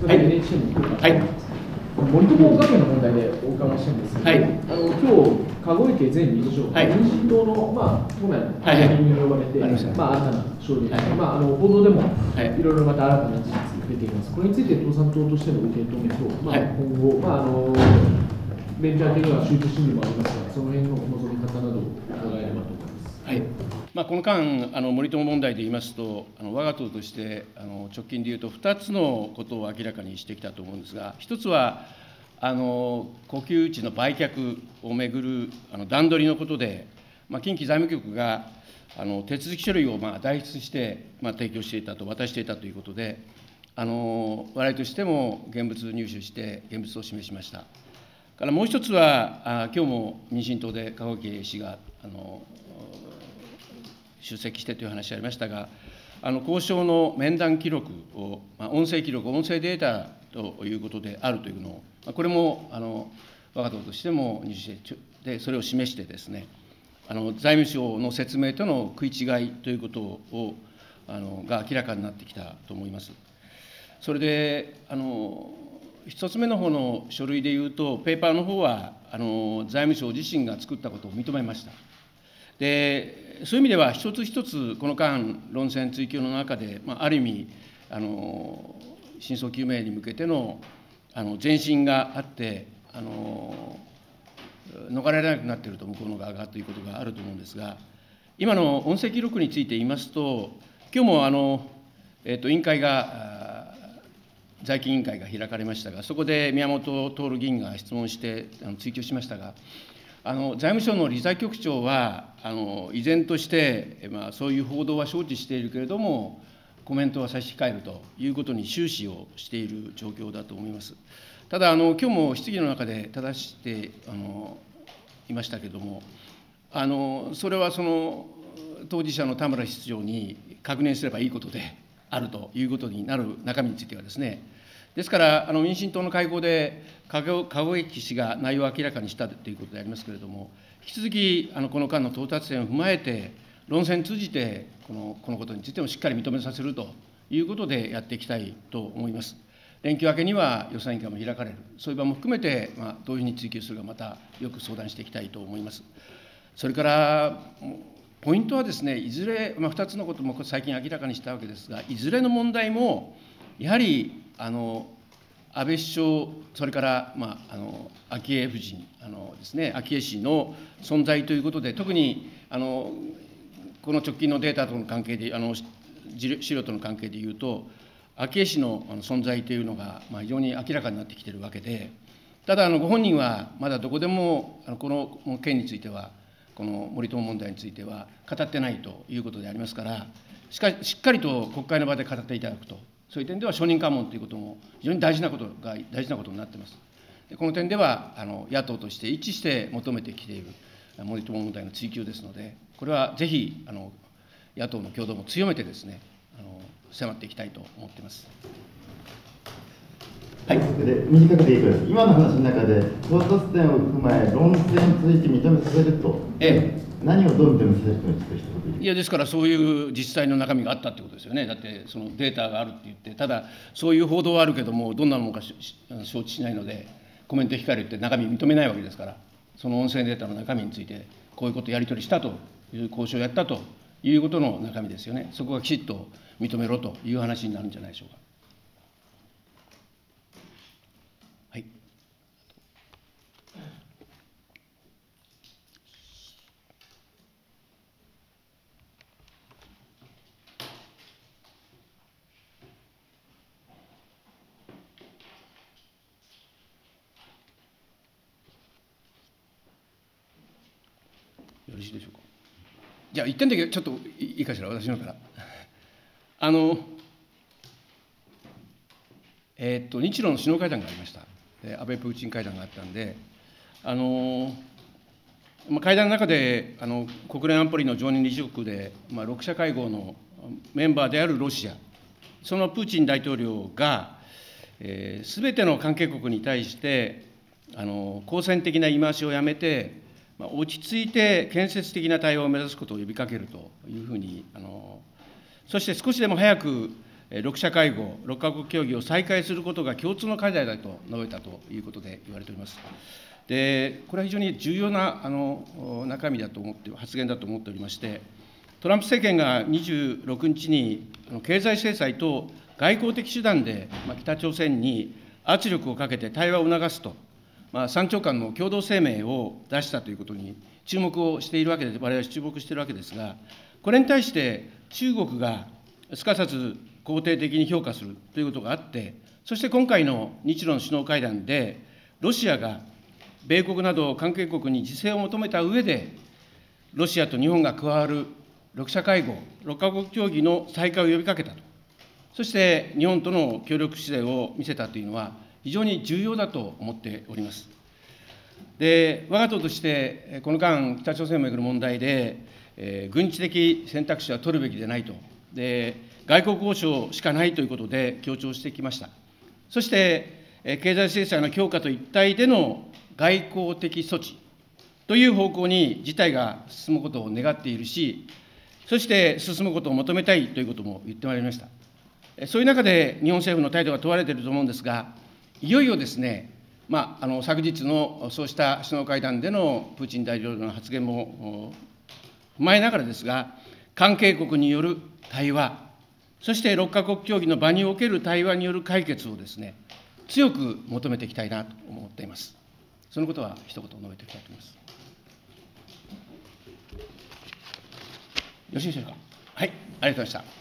それ NHK のはい。森友学園の問題でお伺いしたいんですけど、はい、あの今日籠池前理事長、はい、民進党の、まあ、去年、はい、に呼ばれて、はい、まあ、新たな勝利、はい。まあ、あの報道でも、はい、いろいろまた新たな事実出ています、これについて共産党としての受け止めと、まあ、今後、まああの、ベンチャー的には集中審議もありますが、その辺の望み方などを伺えればと思います。はいまあ、この間、あの森友問題で言いますと、あの我が党としてあの直近でいうと、2つのことを明らかにしてきたと思うんですが、1つは、あの国有地の売却をめぐるあの段取りのことで、まあ、近畿財務局があの手続き書類をまあ代筆して、まあ、提供していたと、渡していたということで、あの我々としても現物入手して、現物を示しました。からもう一つは、あ今日も民進党で籠池氏があの出席してという話がありましたが、あの交渉の面談記録を、まあ、音声記録、音声データということであるというのを、まこれもあの我が党としても入手で、それを示してですね、あの財務省の説明との食い違いということをあのが明らかになってきたと思います。それであの1つ目の方の書類でいうと、ペーパーの方はあの財務省自身が作ったことを認めました。でそういう意味では、一つ一つ、この間、論戦追及の中で、まあ、ある意味あの、真相究明に向けてのあの前進があってあの、逃れられなくなっていると、向こうの側がということがあると思うんですが、今の音声記録について言いますと、今日もあの、えーと委員会が財金委員会が開かれましたが、そこで宮本徹議員が質問してあの追及しましたが、あの財務省の理財局長は、あの依然として、まあ、そういう報道は承知しているけれども、コメントは差し控えるということに終始をしている状況だと思います。ただ、あの今日も質疑の中で正してあのいましたけれども、あのそれはその当事者の田村室長に確認すればいいことであるということになる中身についてはですね、ですから、あの民進党の会合で、籠池氏が内容を明らかにしたということでありますけれども、引き続きあのこの間の到達点を踏まえて、論戦通じてこのこのことについてもしっかり認めさせるということでやっていきたいと思います。連休明けには予算委員会も開かれる、そういう場も含めて、まあ、どういうふうに追及するか、またよく相談していきたいと思います。それからポイントはですね、いずれ、まあ、2つのことも最近明らかにしたわけですが、いずれの問題も、やはりあの安倍首相、それから、まあ、あの昭恵夫人あのです、ね、昭恵氏の存在ということで、特にあのこの直近のデータとの関係で、あの資料との関係でいうと、昭恵氏の存在というのが、まあ、非常に明らかになってきているわけで、ただ、あのご本人はまだどこでも、あのこの件については、この森友問題については語ってないということでありますから、しかしっかりと国会の場で語っていただくと、そういう点では証人喚問ということも非常に大事なことが大事なことになっています。でこの点ではあの野党として一致して求めてきている森友問題の追及ですので、これはぜひあの野党の共同も強めてですね、あの迫っていきたいと思っています。はい、で短くでいいです。今の話の中で、到達点を踏まえ、論戦について認めさせると、ええ、何をどう認めさせるかいや、ですから、そういう実際の中身があったってことですよね、だってそのデータがあるって言って、ただ、そういう報道はあるけども、どんなものか承知しないので、コメント控えるって中身認めないわけですから、その音声データの中身について、こういうことやり取りしたという交渉をやったということの中身ですよね、そこがきちっと認めろという話になるんじゃないでしょうか。よろしいでしょうか？じゃあ、1点だけちょっといいかしら、私のから。あの、えー、っと、日露の首脳会談がありました。安倍プーチン会談があったんで、あのまあ会談の中であの国連安保理の常任理事国で、まあ、6者会合のメンバーであるロシア、そのプーチン大統領が、す、えー、べ、ての関係国に対して、あの好戦的な言い回しをやめて、落ち着いて建設的な対応を目指すことを呼びかけるというふうに、あのそして少しでも早く6者会合、6か国協議を再開することが共通の課題だと述べたということで言われております。でこれは非常に重要なあの中身だと思って、発言だと思っておりまして、トランプ政権が26日に経済制裁と外交的手段で北朝鮮に圧力をかけて対話を促すと、まあ、3長官の共同声明を出したということに注目をしているわけで、われわれ注目しているわけですが、これに対して中国がすかさず肯定的に評価するということがあって、そして今回の日露の首脳会談で、ロシアが米国など関係国に自制を求めたうえで、ロシアと日本が加わる6者会合、6か国協議の再開を呼びかけたと、そして日本との協力姿勢を見せたというのは、非常に重要だと思っております。で我が党として、この間、北朝鮮を巡る問題で、えー、軍事的選択肢は取るべきでないとで、外交交渉しかないということで強調してきました。そして、えー、経済制裁の強化と一体での外交的措置という方向に事態が進むことを願っているし、そして進むことを求めたいということも言ってまいりました。そういう中で日本政府の態度が問われていると思うんですが、いよいよですね、まあ、あの昨日のそうした首脳会談でのプーチン大統領の発言も踏まえながらですが、関係国による対話、そして6か国協議の場における対話による解決をですね、強く求めていきたいなと思っています。そのことは一言述べていきたいと思います。よろしいでしょうか。はい、ありがとうございました。